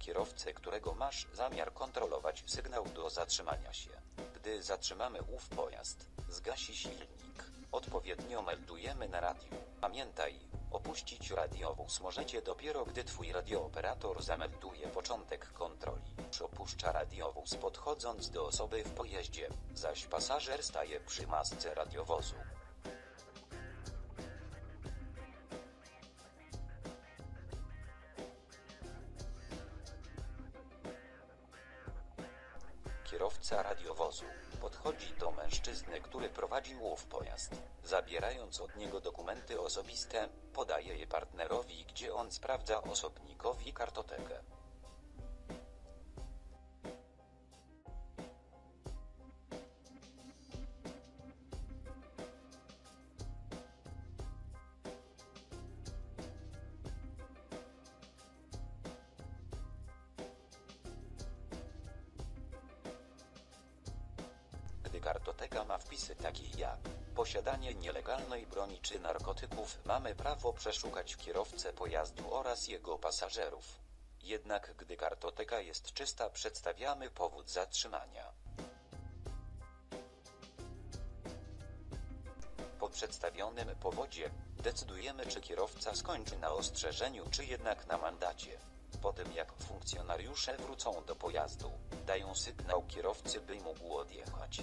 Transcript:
kierowcę, którego masz zamiar kontrolować sygnał do zatrzymania się. Gdy zatrzymamy ów pojazd, zgasi silnik. Odpowiednio meldujemy na radiu. Pamiętaj, opuścić radiowóz możecie dopiero gdy twój radiooperator zamelduje początek kontroli. Opuszcza radiowóz podchodząc do osoby w pojeździe, zaś pasażer staje przy masce radiowozu. Kierowca radiowozu podchodzi do mężczyzny, który prowadził ów pojazd. Zabierając od niego dokumenty osobiste, podaje je partnerowi, gdzie on sprawdza osobnikowi kartotekę. Kartoteka ma wpisy takie jak posiadanie nielegalnej broni czy narkotyków, mamy prawo przeszukać kierowcę pojazdu oraz jego pasażerów. Jednak gdy kartoteka jest czysta, przedstawiamy powód zatrzymania. Po przedstawionym powodzie decydujemy, czy kierowca skończy na ostrzeżeniu, czy jednak na mandacie. Po tym jak funkcjonariusze wrócą do pojazdu, dają sygnał kierowcy, by mógł odjechać.